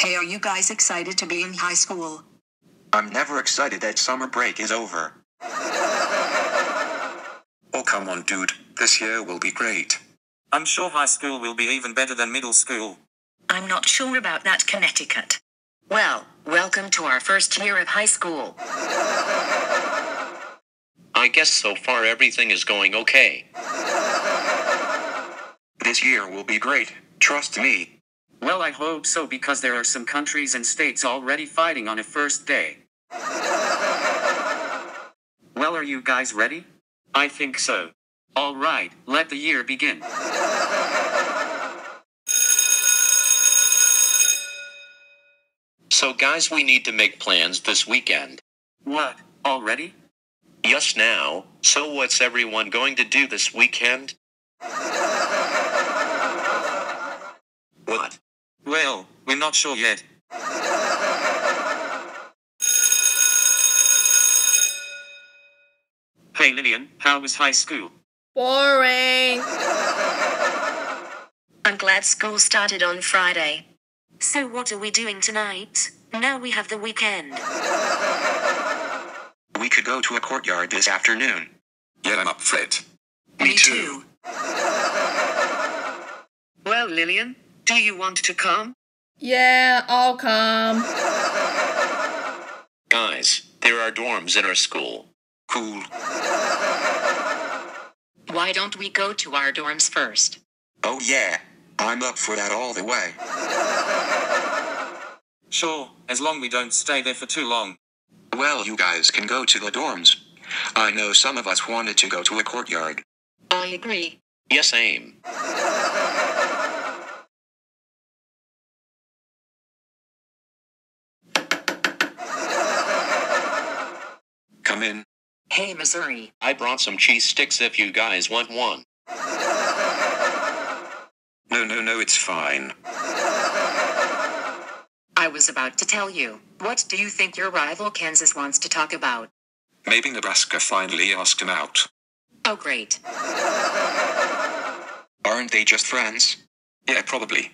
Hey, are you guys excited to be in high school? I'm never excited that summer break is over. Oh, come on, dude. This year will be great. I'm sure high school will be even better than middle school. I'm not sure about that, Connecticut. Well, welcome to our first year of high school. I guess so far everything is going okay. This year will be great. Trust me. Well, I hope so because there are some countries and states already fighting on a first day. well, are you guys ready? I think so. All right, let the year begin. So, guys, we need to make plans this weekend. What? Already? Yes, now. So, what's everyone going to do this weekend? What? Well, we're not sure yet. Hey Lillian, how was high school? Boring. I'm glad school started on Friday. So, what are we doing tonight? Now we have the weekend. We could go to a courtyard this afternoon. Yeah, I'm up for it. Me too. Well, Lillian, do you want to come? Yeah, I'll come. Guys, there are dorms in our school. Cool. Why don't we go to our dorms first? Oh yeah. I'm up for that all the way. Sure, as long we don't stay there for too long. Well, you guys can go to the dorms. I know some of us wanted to go to a courtyard. I agree. Yes, aim. In. Hey, Missouri. I brought some cheese sticks if you guys want one. No, no, no, it's fine. I was about to tell you. What do you think your rival Kansas wants to talk about? Maybe Nebraska finally asked him out. Oh, great. Aren't they just friends? Yeah, probably.